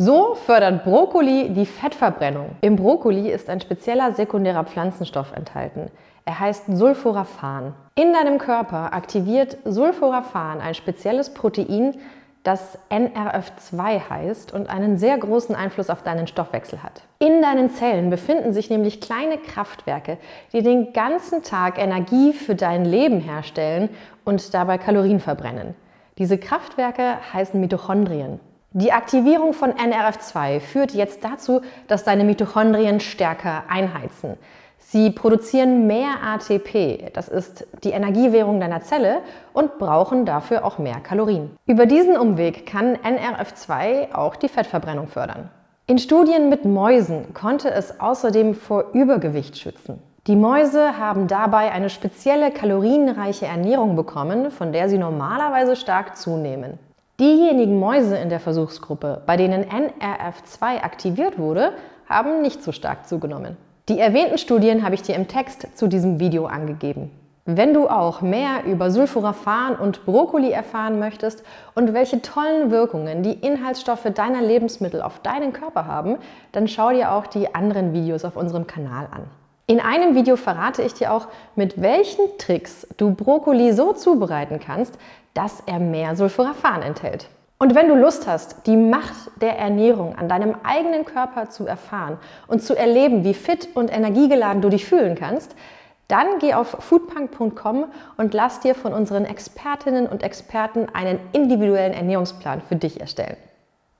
So fördert Brokkoli die Fettverbrennung. Im Brokkoli ist ein spezieller sekundärer Pflanzenstoff enthalten. Er heißt Sulforaphan. In deinem Körper aktiviert Sulforaphan ein spezielles Protein, das NRF2 heißt und einen sehr großen Einfluss auf deinen Stoffwechsel hat. In deinen Zellen befinden sich nämlich kleine Kraftwerke, die den ganzen Tag Energie für dein Leben herstellen und dabei Kalorien verbrennen. Diese Kraftwerke heißen Mitochondrien. Die Aktivierung von NRF2 führt jetzt dazu, dass deine Mitochondrien stärker einheizen. Sie produzieren mehr ATP, das ist die Energiewährung deiner Zelle, und brauchen dafür auch mehr Kalorien. Über diesen Umweg kann NRF2 auch die Fettverbrennung fördern. In Studien mit Mäusen konnte es außerdem vor Übergewicht schützen. Die Mäuse haben dabei eine spezielle kalorienreiche Ernährung bekommen, von der sie normalerweise stark zunehmen. Diejenigen Mäuse in der Versuchsgruppe, bei denen NRF2 aktiviert wurde, haben nicht so stark zugenommen. Die erwähnten Studien habe ich dir im Text zu diesem Video angegeben. Wenn du auch mehr über Sulforaphan und Brokkoli erfahren möchtest und welche tollen Wirkungen die Inhaltsstoffe deiner Lebensmittel auf deinen Körper haben, dann schau dir auch die anderen Videos auf unserem Kanal an. In einem Video verrate ich dir auch, mit welchen Tricks du Brokkoli so zubereiten kannst, dass er mehr Sulforaphan enthält. Und wenn du Lust hast, die Macht der Ernährung an deinem eigenen Körper zu erfahren und zu erleben, wie fit und energiegeladen du dich fühlen kannst, dann geh auf foodpunk.com und lass dir von unseren Expertinnen und Experten einen individuellen Ernährungsplan für dich erstellen.